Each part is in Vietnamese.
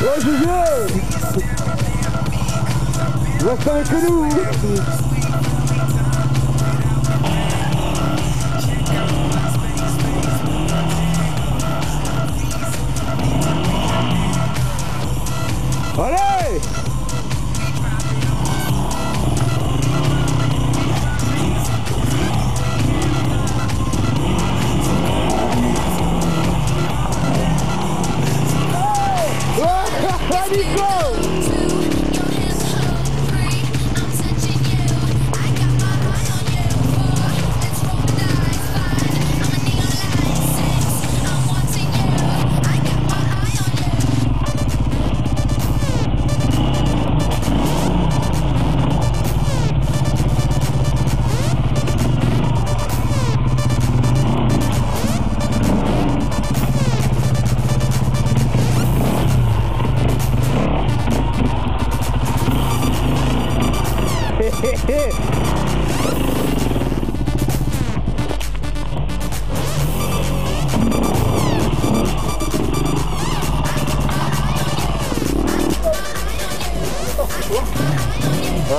Ouais, je viens Reste avec nous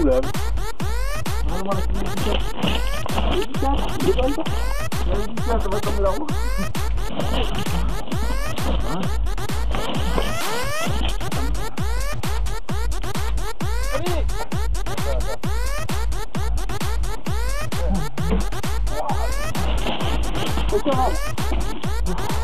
ulam. Mana mana kita kita kita kita kita kita sampai kamu lalu. What's up?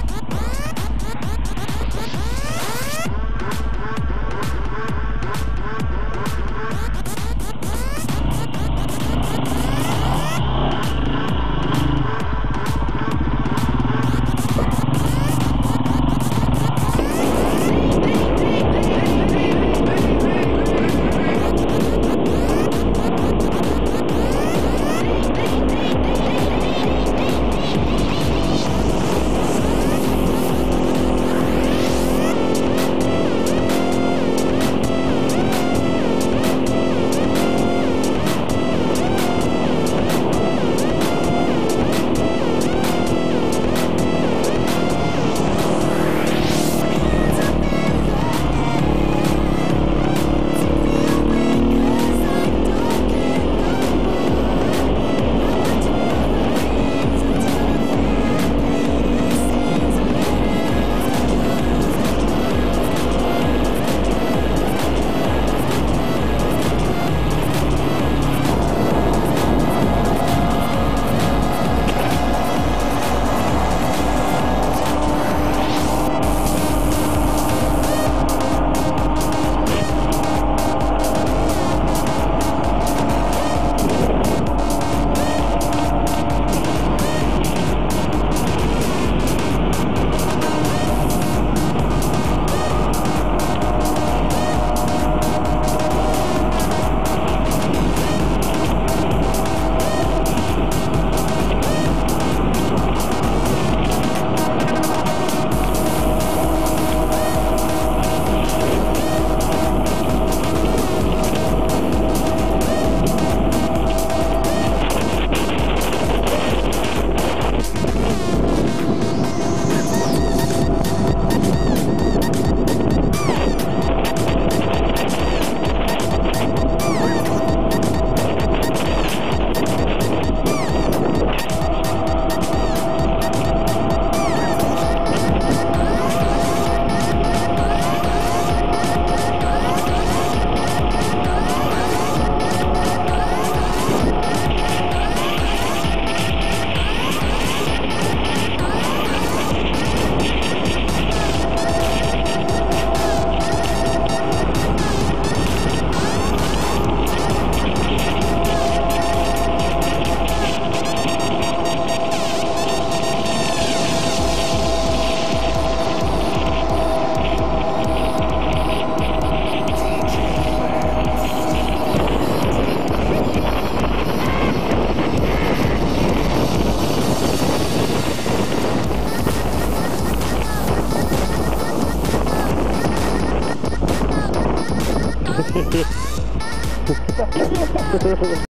que te dejo.